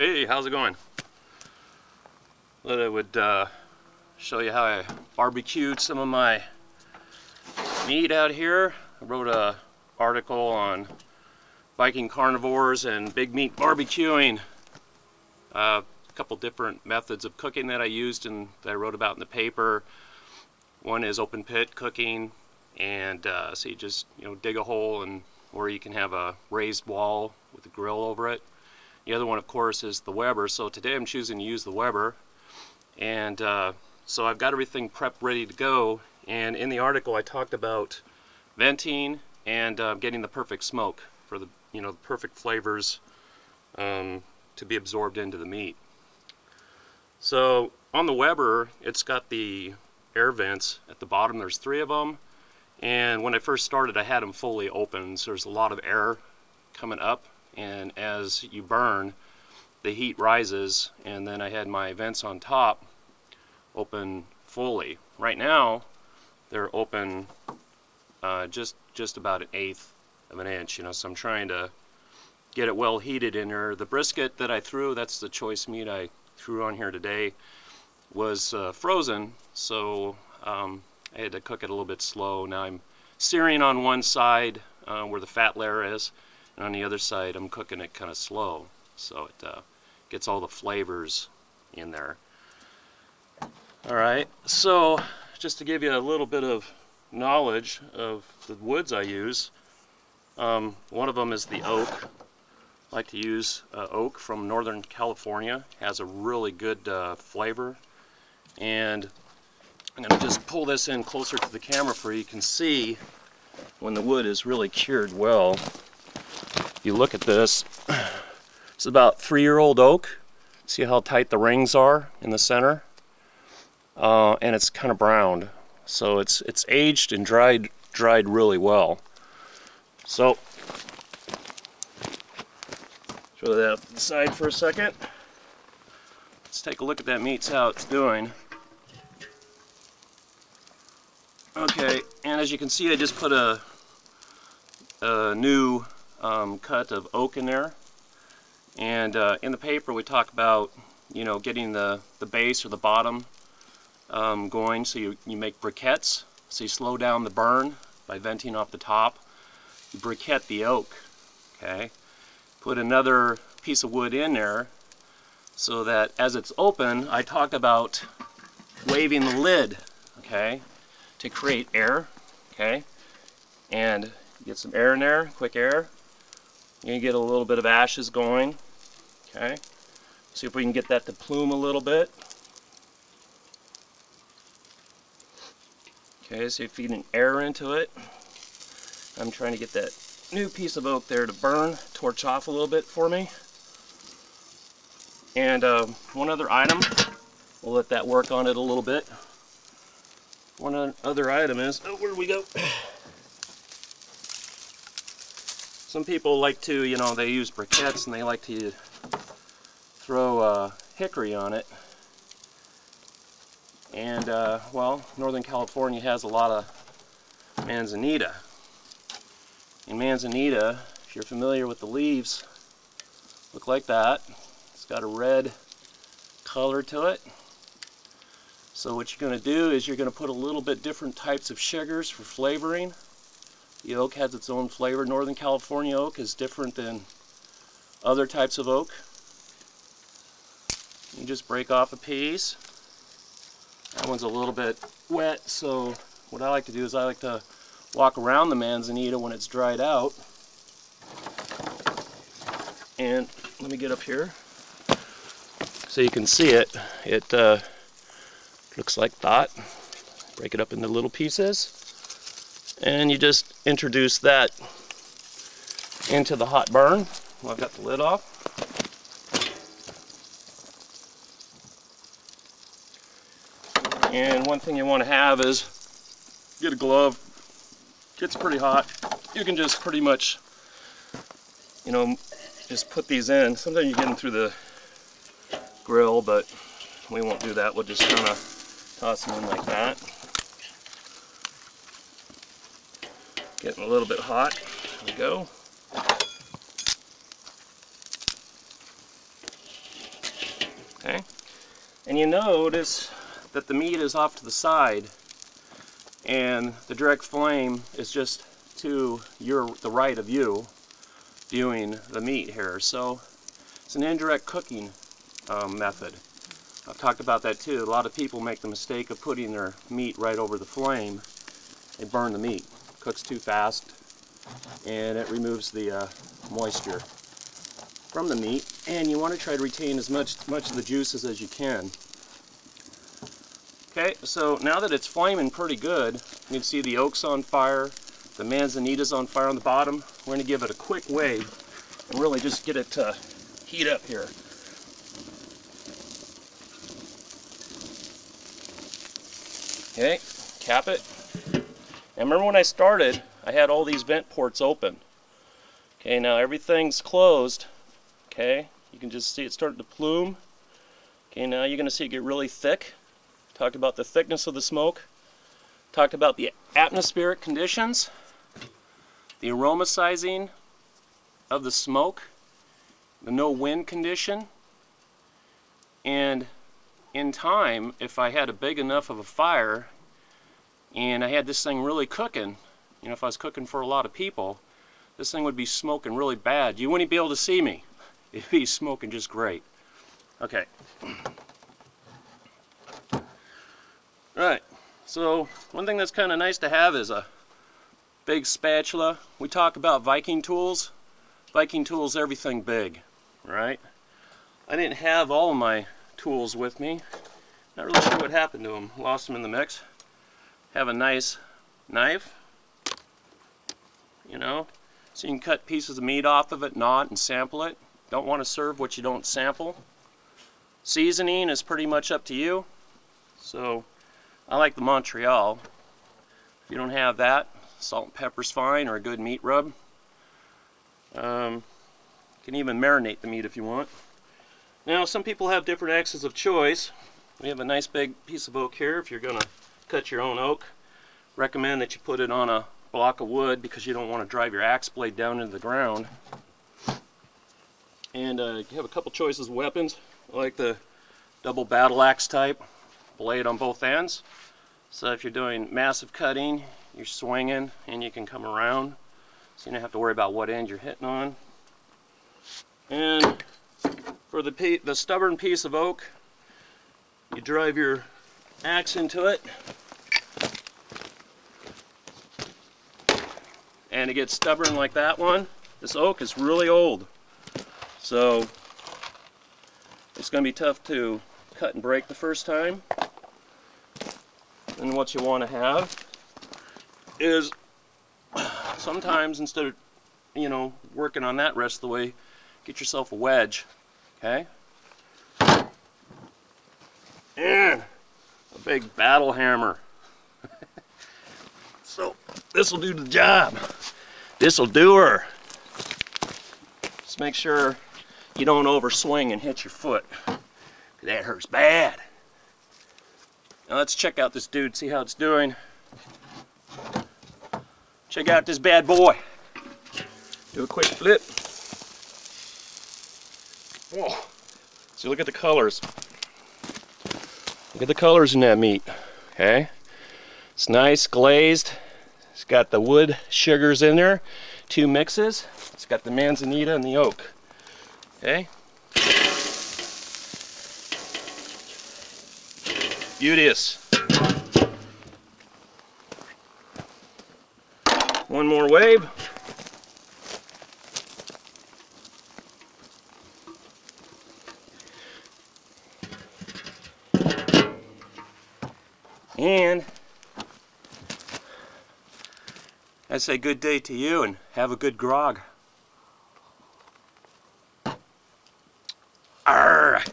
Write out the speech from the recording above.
Hey, how's it going? Thought I would uh, show you how I barbecued some of my meat out here. I wrote a article on Viking carnivores and big meat barbecuing. Uh, a couple different methods of cooking that I used and that I wrote about in the paper. One is open pit cooking, and uh, so you just you know dig a hole and or you can have a raised wall with a grill over it. The other one, of course, is the Weber. So today I'm choosing to use the Weber. And uh, so I've got everything prepped ready to go. And in the article, I talked about venting and uh, getting the perfect smoke for the, you know, the perfect flavors um, to be absorbed into the meat. So on the Weber, it's got the air vents at the bottom. There's three of them. And when I first started, I had them fully open. So there's a lot of air coming up and as you burn the heat rises and then I had my vents on top open fully. Right now they're open uh, just just about an eighth of an inch you know so I'm trying to get it well heated in there. The brisket that I threw that's the choice meat I threw on here today was uh, frozen so um, I had to cook it a little bit slow. Now I'm searing on one side uh, where the fat layer is and on the other side, I'm cooking it kind of slow, so it uh, gets all the flavors in there. All right, so just to give you a little bit of knowledge of the woods I use, um, one of them is the oak. I like to use uh, oak from Northern California. has a really good uh, flavor. And I'm going to just pull this in closer to the camera for you can see when the wood is really cured well you look at this, it's about three-year-old oak. See how tight the rings are in the center? Uh, and it's kind of browned. So it's it's aged and dried dried really well. So throw that up to the side for a second. Let's take a look at that meat, see how it's doing. Okay, and as you can see, I just put a, a new um, cut of oak in there. And uh, in the paper we talk about, you know, getting the, the base or the bottom um, going so you, you make briquettes. So you slow down the burn by venting off the top. You briquette the oak, okay? Put another piece of wood in there so that as it's open, I talk about waving the lid, okay, to create air, okay? And get some air in there, quick air. You're going to get a little bit of ashes going. Okay. See if we can get that to plume a little bit. Okay, so you're feeding air into it. I'm trying to get that new piece of oak there to burn, torch off a little bit for me. And uh, one other item, we'll let that work on it a little bit. One other item is, oh, where do we go? Some people like to, you know, they use briquettes and they like to throw uh, hickory on it. And, uh, well, Northern California has a lot of manzanita. In manzanita, if you're familiar with the leaves, look like that. It's got a red color to it. So what you're going to do is you're going to put a little bit different types of sugars for flavoring. The oak has its own flavor. Northern California oak is different than other types of oak. You just break off a piece. That one's a little bit wet, so what I like to do is I like to walk around the manzanita when it's dried out. And let me get up here so you can see it. It uh, looks like that. Break it up into little pieces and you just introduce that into the hot burn. Well, I've got the lid off. And one thing you want to have is get a glove. Gets pretty hot. You can just pretty much, you know, just put these in. Sometimes you get them through the grill, but we won't do that. We'll just kind of toss them in like that. Getting a little bit hot. There we go. Okay. And you notice that the meat is off to the side and the direct flame is just to your the right of you viewing the meat here. So it's an indirect cooking um, method. I've talked about that too. A lot of people make the mistake of putting their meat right over the flame. They burn the meat. Cooks too fast and it removes the uh, moisture from the meat and you want to try to retain as much much of the juices as you can. Okay, so now that it's flaming pretty good, you can see the oak's on fire, the manzanita's on fire on the bottom. We're going to give it a quick wave and really just get it to heat up here. Okay, cap it. And remember when I started, I had all these vent ports open. Okay, now everything's closed. Okay, you can just see it starting to plume. Okay, now you're going to see it get really thick. Talked about the thickness of the smoke. Talked about the atmospheric conditions. The aromatizing of the smoke. The no wind condition. And in time, if I had a big enough of a fire and I had this thing really cooking, you know, if I was cooking for a lot of people, this thing would be smoking really bad. You wouldn't be able to see me. It'd be smoking just great. Okay. Right, so one thing that's kind of nice to have is a big spatula. We talk about Viking tools. Viking tools, everything big, right? I didn't have all of my tools with me. Not really sure what happened to them. Lost them in the mix. Have a nice knife, you know, so you can cut pieces of meat off of it, it, and sample it. Don't want to serve what you don't sample. Seasoning is pretty much up to you. So I like the Montreal. If you don't have that, salt and pepper's fine, or a good meat rub. Um, you can even marinate the meat if you want. Now, some people have different axes of choice. We have a nice big piece of oak here. If you're going to cut your own oak, recommend that you put it on a block of wood because you don't want to drive your axe blade down into the ground. And uh, you have a couple choices of weapons. I like the double battle axe type, blade on both ends. So if you're doing massive cutting, you're swinging and you can come around. So you don't have to worry about what end you're hitting on. And for the, the stubborn piece of oak, you drive your axe into it. And it gets stubborn like that one. This oak is really old. So it's going to be tough to cut and break the first time. And what you want to have is sometimes instead of, you know, working on that rest of the way, get yourself a wedge, okay? And big battle hammer. so this will do the job. This will do her. Just make sure you don't overswing and hit your foot. That hurts bad. Now let's check out this dude, see how it's doing. Check out this bad boy. Do a quick flip. Whoa. See, look at the colors. Look at the colors in that meat, okay? It's nice, glazed. It's got the wood sugars in there, two mixes. It's got the manzanita and the oak, okay? Beauteous. One more wave. And I say good day to you and have a good grog. Arrgh!